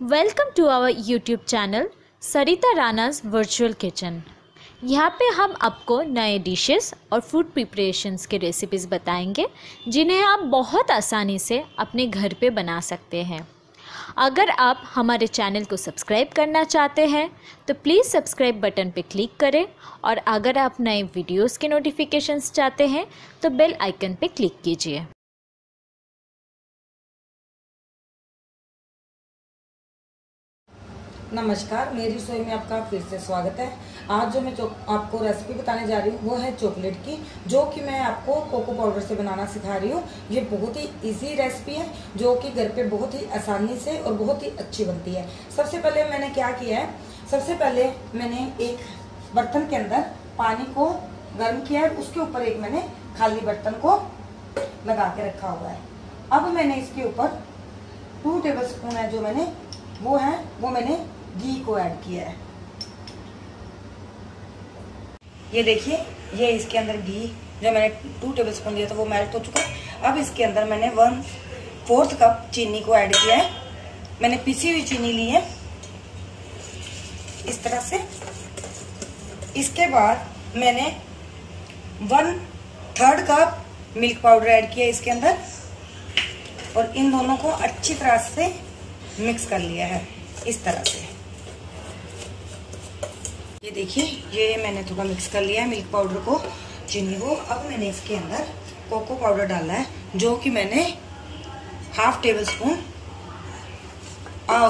Welcome to our YouTube channel Sarita Rana's virtual kitchen यहाँ पे हम आपको नए डिशेस और फ़ूड प्रिपरेशंस के रेसिपीज़ बताएँगे, जिन्हें आप बहुत आसानी से अपने घर पे बना सकते हैं। अगर आप हमारे चैनल को सब्सक्राइब करना चाहते हैं तो प्लीज़ सब्सक्राइब बटन पे क्लिक करें और अगर आप नए वीडियोस के नोटिफिकेशंस चाहते हैं तो बेल आइकन पे क्लिक कीजिए। नमस्कार, मेरी रसोई में आपका फिर से स्वागत है। आज जो मैं आपको रेसिपी बताने जा रही हूँ, वो है चॉकलेट की, जो कि मैं आपको कोको पाउडर से बनाना सिखा रही हूँ। ये बहुत ही इजी रेसिपी है, जो कि घर पे बहुत ही आसानी से और बहुत ही अच्छी बनती है। सबसे पहले मैंने क्या किया है, सबसे पहले मैंने एक बर्तन के अंदर पानी को गर्म किया है, उसके ऊपर एक मैंने खाली बर्तन को लगा के रखा हुआ है। अब मैंने इसके ऊपर टू टेबल स्पून है जो मैंने, वो है, वो मैंने घी को ऐड किया है। ये देखिए, ये इसके अंदर घी, जो मैंने टू टेबल स्पून दिया था, वो मेल्ट हो चुका है। अब इसके अंदर मैंने वन फोर्थ कप चीनी को ऐड किया है। मैंने पिसी हुई चीनी ली है। इस तरह से। इसके बाद मैंने one third cup milk powder add किया इसके अंदर। और इन दोनों को अच्छी तरह से मिक्स कर लिया है। इस तरह से। ये देखिए, ये मैंने थोड़ा मिक्स कर लिया है मिल्क पाउडर को, चीनी को। अब मैंने इसके अंदर कोको पाउडर डाला है, जो कि मैंने half tablespoon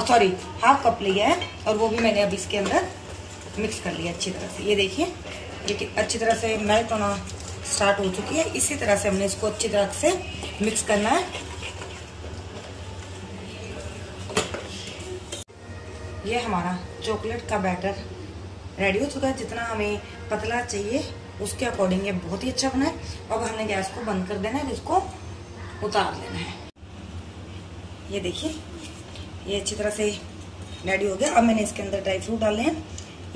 sorry half cup लिया है, और वो भी मैंने अब इसके अंदर मिक्स कर लिया अच्छी तरह से। ये देखिए, ये अच्छी तरह से मेल्ट होना स्टार्ट हो चुकी है। इसी तरह से हमने इसको अच्छी तरह से मिक्स करना है। ये हमारा चॉकलेट का बैटर रेडी हो चुका है। जितना हमें पतला चाहिए, उसके अकॉर्डिंग ये बहुत ही अच्छा बना है। अब हमने गैस को बंद कर देना है इसको उतार लेना है। ये देखिए, ये अच्छी तरह से रेडी हो गया। अब मैंने इसके अंदर ड्राई फ्रूट डाले हैं।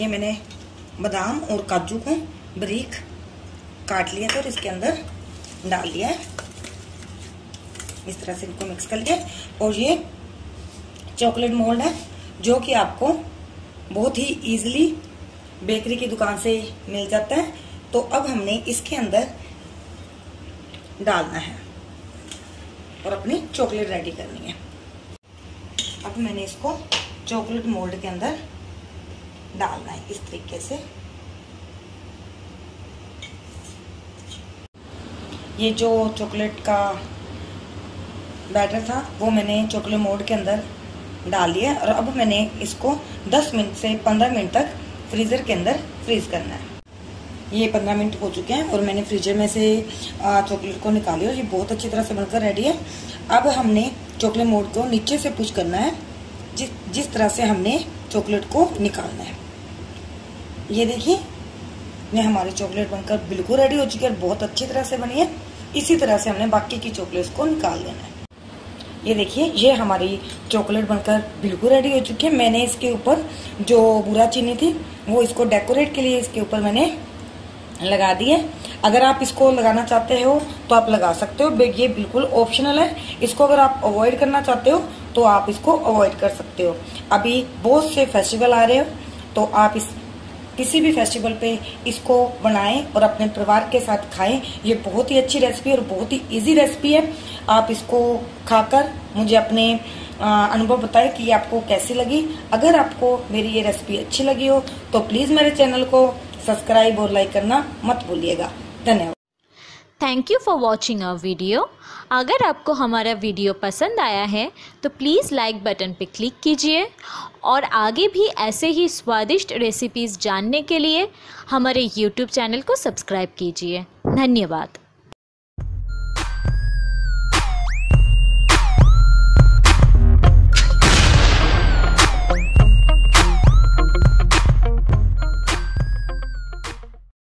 ये मैंने बादाम और काजू को बरीक काट लिया था और इसके अंदर डाल लिया है। इस तरह से इनको मिक्स कर लिया और ये चॉकलेट मोल्ड है, जो कि आपको बहुत ही इजीली बेकरी की दुकान से मिल जाता है। तो अब हमने इसके अंदर डालना है और अपनी चॉकलेट रेडी करनी है। अब मैंने इसको चॉकलेट मोल्ड के अंदर डालना है इस तरीके से। ये जो चॉकलेट का बैटर था, वो मैंने चॉकलेट मोल्ड के अंदर डाल दिया और अब मैंने इसको 10 मिनट से 15 मिनट तक फ्रीज़र के अंदर फ्रीज करना है। ये 15 मिनट हो चुके हैं और मैंने फ्रीजर में से चॉकलेट को निकाली और ये बहुत अच्छी तरह से बनकर रेडी है। अब हमने चॉकलेट मोड को नीचे से पुश करना है। जिस जिस तरह से हमने चॉकलेट को निकालना है। ये देखिए, ये हमारी चॉकलेट बनकर बिल्कुल रेडी हो चुकी है बहुत अच्छी तरह से बनी है। इसी तरह से हमने बाकी की चॉकलेट्स को निकाल देना है। ये देखिए, ये हमारी चॉकलेट बनकर बिल्कुल रेडी हो चुकी है। मैंने इसके ऊपर जो बुरा चीनी थी, वो इसको डेकोरेट के लिए इसके ऊपर मैंने लगा दी है। अगर आप इसको लगाना चाहते हो तो आप लगा सकते हो। ये बिल्कुल ऑप्शनल है। इसको अगर आप अवॉइड करना चाहते हो तो आप इसको अवॉइड कर सकते हो। अभी बहुत से फेस्टिवल आ रहे हो तो आप इस, किसी भी फेस्टिवल पे इसको बनाएँ और अपने परिवार के साथ खाएँ। ये बहुत ही अच्छी रेसिपी और बहुत ही इजी रेसिपी है। आप इसको खाकर मुझे अपने अनुभव बताएँ कि आपको कैसी लगी। अगर आपको मेरी ये रेसिपी अच्छी लगी हो तो प्लीज़ मेरे चैनल को सब्सक्राइब और लाइक करना मत भूलिएगा। धन्यवाद। Thank you for watching our video अगर आपको हमारा वीडियो पसंद आया है तो प्लीज़ लाइक बटन पर क्लिक कीजिए और आगे भी ऐसे ही स्वादिष्ट रेसिपीज़ जानने के लिए हमारे यूट्यूब चैनल को सब्सक्राइब कीजिए। धन्यवाद।